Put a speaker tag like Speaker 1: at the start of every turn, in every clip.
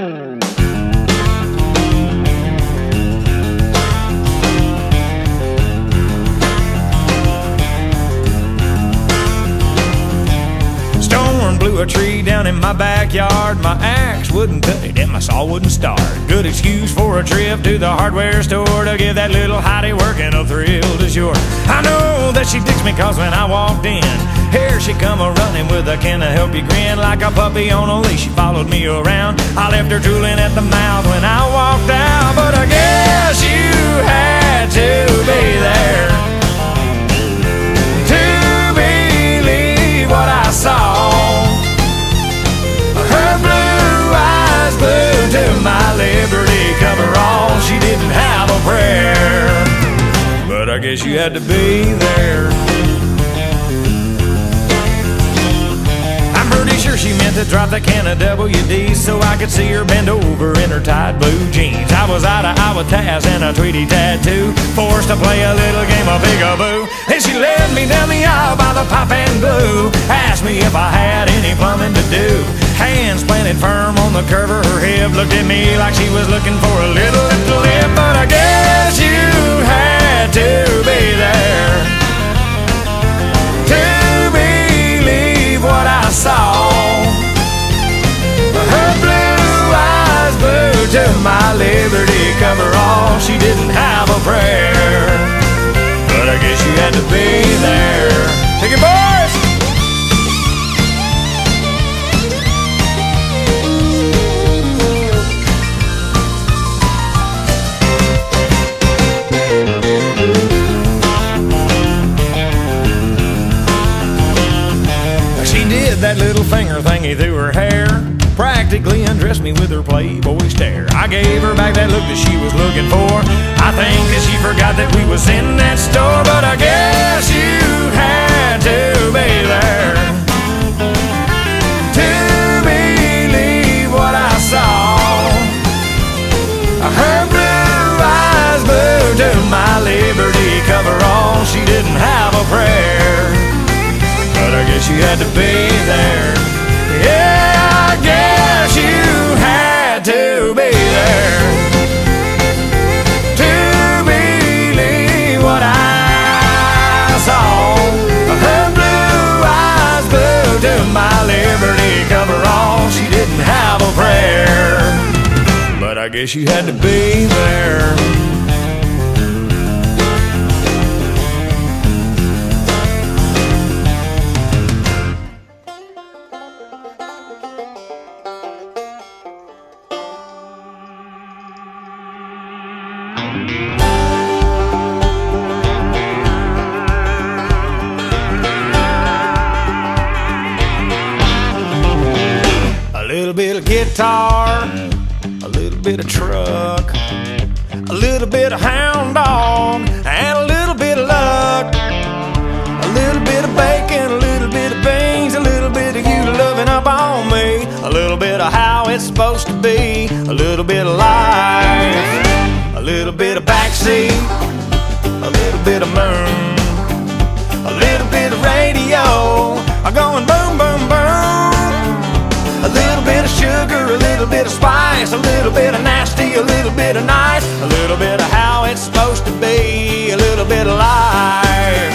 Speaker 1: Storm tree down in my backyard. My axe wouldn't cut it and my saw wouldn't start. Good excuse for a trip to the hardware store to give that little hottie working a thrill to sure. I know that she digs me cause when I walked in, here she come a running with a can of help you grin like a puppy on a leash. She followed me around. I left her drooling at the mouth when I walked out, but I guess you had to be there guess you had to be there. I'm pretty sure she meant to drop the can of WD so I could see her bend over in her tight blue jeans. I was out of Iowa Taz and a Tweety tattoo, forced to play a little game of peekaboo. Then she led me down the aisle by the pipe and glue, asked me if I had any plumbing to do. Hands planted firm on the curve of her hip, looked at me like she was looking for a little lip lip. But I guess you had to liberty coverall. She didn't have a prayer, but I guess you had to be there. Take it, boys! She did that little finger thingy through her hair. Practically undressed me with her playboy stare. I gave her back that look that she was looking for. I think that she forgot that we was in that store, but I guess you had to be there to believe what I saw. Her blue eyes glued to my liberty coverall. She didn't have a prayer, but I guess you had to be guess you had to be there. A little bit of guitar, bit of truck, a little bit of hound dog, and a little bit of luck. A little bit of bacon, a little bit of beans, a little bit of you loving up on me, a little bit of how it's supposed to be, a little bit of life, a little bit of backseat, little bit of nasty, a little bit of nice, a little bit of how it's supposed to be, a little bit of life.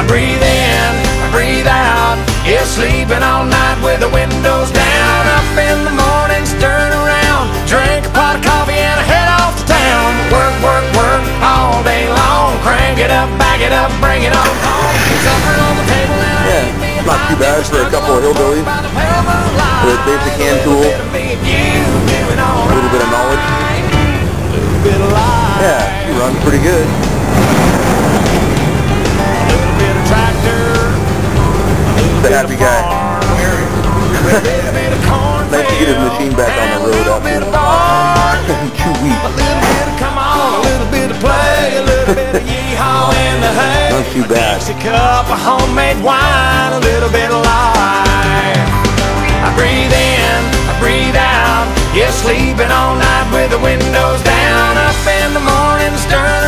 Speaker 1: I breathe in, I breathe out, yeah, sleeping all night with the windows down. Up in the morning, turn around, drink a pot of coffee and I head off to town. Work, work, work all day long, crank it up, back it up, bring it on home. Supper on the table and
Speaker 2: Yeah, not too bad for a couple of hillbillies with a basic hand tool, Runs pretty good. A happy guy. Nice to get his machine back on the road after two weeks. Not too bad.
Speaker 1: A cup of homemade wine, a little bit of life. I breathe in, I breathe out. Yeah, sleeping all night with the windows down. Morning,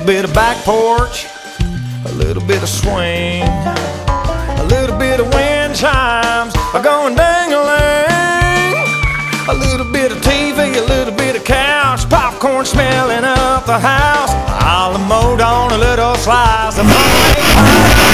Speaker 1: bit of back porch, a little bit of swing, a little bit of wind chimes are going ding-a-ling, little bit of TV, a little bit of couch, popcorn smelling up the house. I'll mowed on a little slice of homemade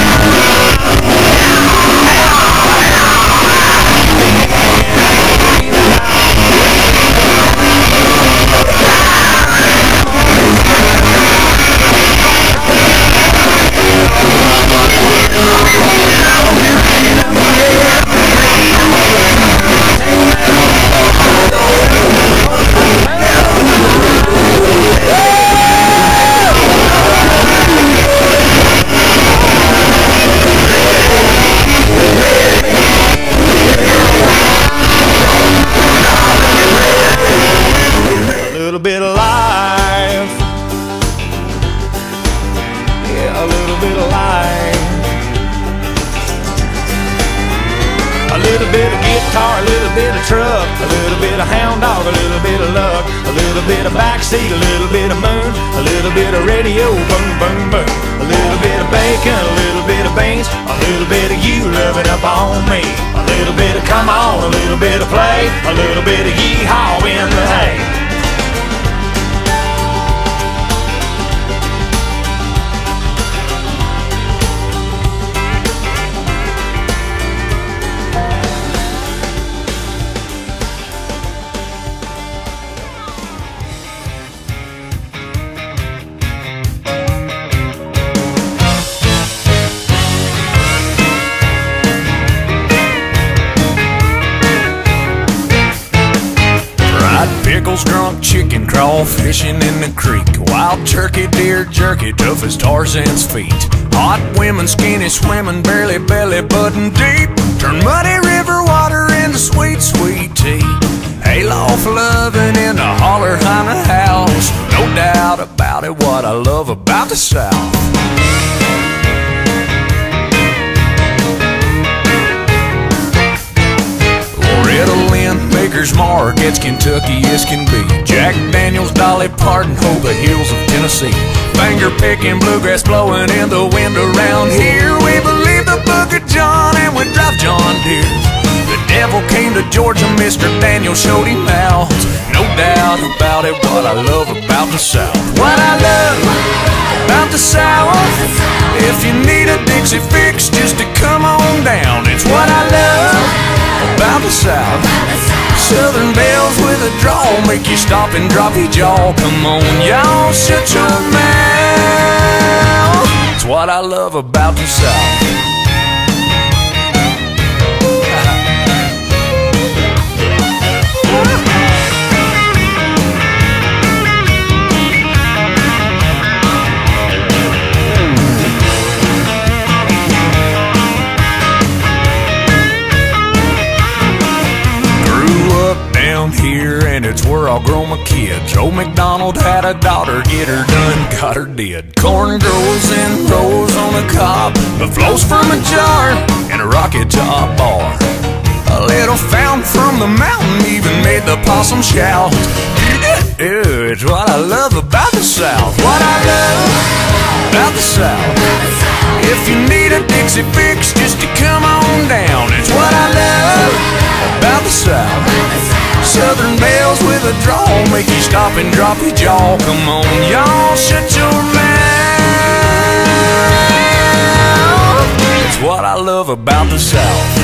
Speaker 1: little bit of backseat, a little bit of moon, a little bit of radio, boom, boom, boom. A little bit of bacon, a little bit of beans, a little bit of you loving up on me. A little bit of come on, a little bit of play, a little bit of yeehaw in the hay.
Speaker 3: Drunk chicken, crawfishing in the creek. Wild turkey, deer jerky, tough as Tarzan's feet. Hot women, skinny swimming, barely belly button deep. Turn muddy river water into sweet, sweet tea. Hayloft loving in the holler house. No doubt about it, what I love about the South. Maker's Mark, it's Kentucky as can be. Jack Daniels, Dolly Parton, hold the hills of Tennessee. Finger picking, bluegrass blowing in the wind around here. We believe the book of John and we drive John Deere. The devil came to Georgia, Mr. Daniel showed him out. No doubt about it, what I love about the South. What I love about the South. If you need a Dixie fix, just to come on down. It's what I love about the South. Southern belles with a draw make you stop and drop your jaw. Come on, y'all, shut your mouth. It's what I love about the South. Here and it's where I'll grow my kids. Old MacDonald had a daughter, get her done, got her did. Corn grows and grows on a cob, but flows from a jar in a rocket top bar. A little fountain from the mountain even made the possum shout. It's what I love about the South. What I love about the South. If you need a Dixie fix, just to come on down. It's what I love about the South. Southern belles with a draw make you stop and drop your jaw. Come on, y'all, shut your mouth. It's what I love about the South.